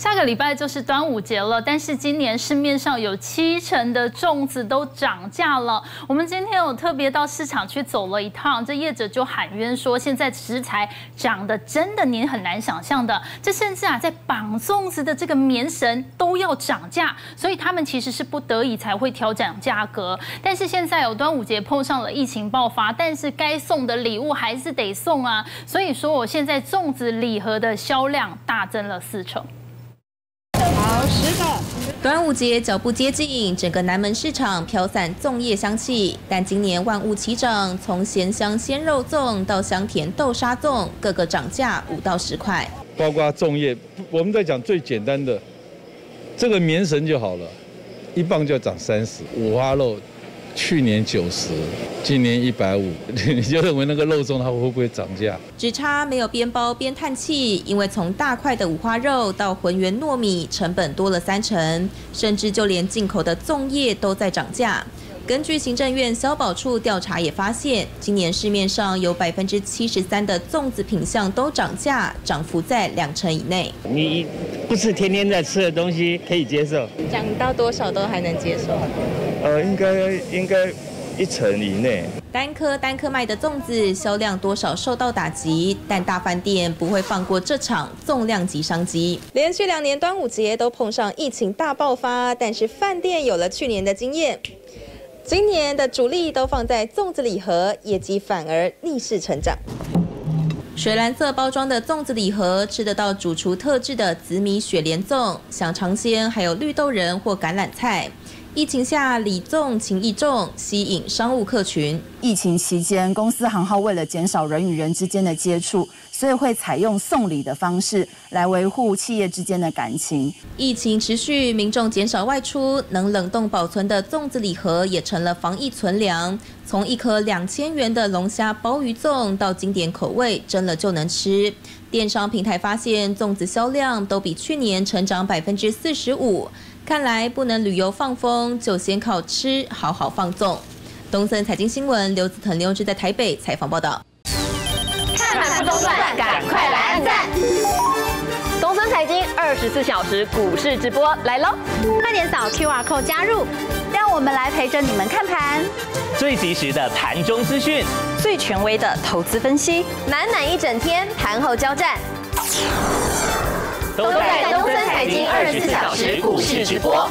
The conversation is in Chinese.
下个礼拜就是端午节了，但是今年市面上有七成的粽子都涨价了。我们今天有特别到市场去走了一趟，这业者就喊冤说，现在食材涨得真的您很难想象的，这甚至啊在绑粽子的这个棉绳都要涨价，所以他们其实是不得已才会调整价格。但是现在有端午节碰上了疫情爆发，但是该送的礼物还是得送啊，所以说我现在粽子礼盒的销量大增了四成。好，十个。端午节脚步接近，整个南门市场飘散粽叶香气。但今年万物齐涨，从咸香鲜肉粽到香甜豆沙粽，各个涨价五到十块。包括粽叶，我们在讲最简单的，这个棉绳就好了，一磅就要涨三十。五花肉。去年九十，今年一百五，你就认为那个肉粽它会不会涨价？只差没有边包边叹气，因为从大块的五花肉到浑圆糯米，成本多了三成，甚至就连进口的粽叶都在涨价。根据行政院消保处调查也发现，今年市面上有百分之七十三的粽子品相都涨价，涨幅在两成以内。你不是天天在吃的东西，可以接受？涨到多少都还能接受？呃，应该应该一成以内。单颗单颗卖的粽子销量多少受到打击，但大饭店不会放过这场重量级商机。连续两年端午节都碰上疫情大爆发，但是饭店有了去年的经验。今年的主力都放在粽子礼盒，业绩反而逆势成长。水蓝色包装的粽子礼盒，吃得到主厨特制的紫米雪莲粽，想尝鲜还有绿豆仁或橄榄菜。疫情下礼重情意重，吸引商务客群。疫情期间，公司行号为了减少人与人之间的接触。所以会采用送礼的方式来维护企业之间的感情。疫情持续，民众减少外出，能冷冻保存的粽子礼盒也成了防疫存粮。从一颗两千元的龙虾鲍鱼粽到经典口味，蒸了就能吃。电商平台发现，粽子销量都比去年成长百分之四十五。看来不能旅游放风，就先靠吃好好放纵。东森财经新闻，刘子腾、刘志在台北采访报道。看不中断，赶快来按赞！东森财经二十四小时股市直播来喽！快点扫 QR code 加入，让我们来陪着你们看盘。最及时的盘中资讯，最权威的投资分析，满满一整天盘后交战，都在东森财经二十四小时股市直播。